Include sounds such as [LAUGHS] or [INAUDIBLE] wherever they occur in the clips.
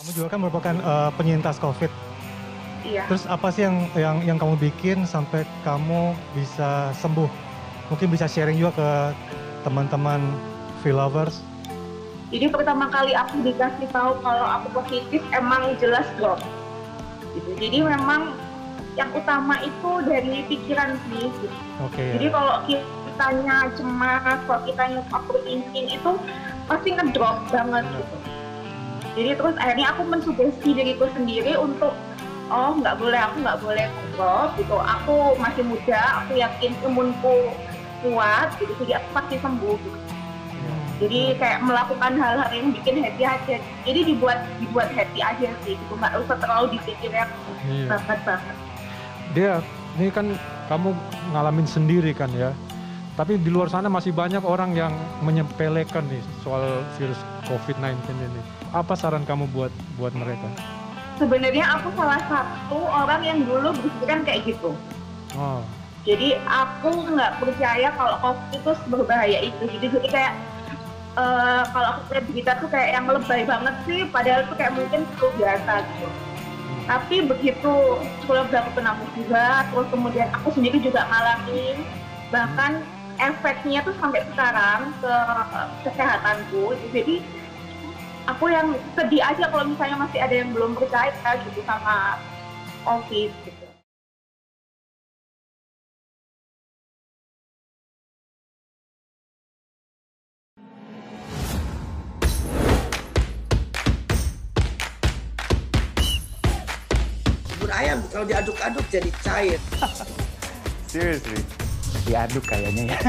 Kamu juga kan merupakan uh, penyintas COVID. Iya. Terus apa sih yang yang yang kamu bikin sampai kamu bisa sembuh? Mungkin bisa sharing juga ke teman-teman lovers. Jadi pertama kali aku dikasih tahu kalau aku positif emang jelas drop. Gitu. Jadi memang yang utama itu dari pikiran sih. Gitu. Oke. Okay, Jadi ya. kalau kitanya cemas, kalau kitanya overthinking itu pasti ngedrop banget gitu jadi terus akhirnya aku mensugesti diriku sendiri untuk oh nggak boleh aku nggak boleh ngobrol gitu. Aku masih muda aku yakin imunku kuat gitu jadi aku pasti sembuh gitu. Jadi kayak melakukan hal-hal yang bikin happy aja. Jadi dibuat dibuat happy aja sih gitu. Nggak usah terlalu dipikir yang iya. banget banget dia ini kan kamu ngalamin sendiri kan ya tapi di luar sana masih banyak orang yang menyepelekan nih soal virus COVID-19 ini. Apa saran kamu buat buat mereka? Sebenarnya aku salah satu orang yang dulu berpikiran kayak gitu. Oh. Jadi aku nggak percaya kalau COVID itu berbahaya itu. Jadi, jadi kayak uh, kalau aku lihat berita tuh kayak yang lebay banget sih. Padahal tuh kayak mungkin flu biasa gitu. Hmm. Tapi begitu keluarga aku kena juga, terus kemudian aku sendiri juga ngalamin, bahkan efeknya tuh sampai sekarang ke kesehatanku. Jadi aku yang sedih aja kalau misalnya masih ada yang belum percaya gitu sama covid gitu. Bubur ayam kalau diaduk-aduk jadi cair. [LAUGHS] Seriously diaduk kayaknya ya. [LAUGHS]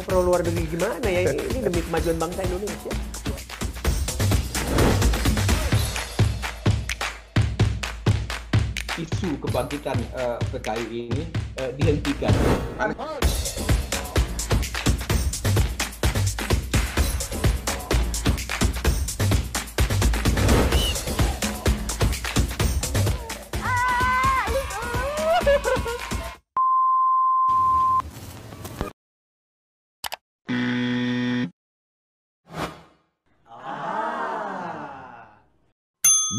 Oh, perlu luar negeri gimana ya? Ini demi kemajuan bangsa Indonesia. Isu kebangkitan uh, PKI ini uh, dihentikan.